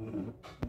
Mm-hmm.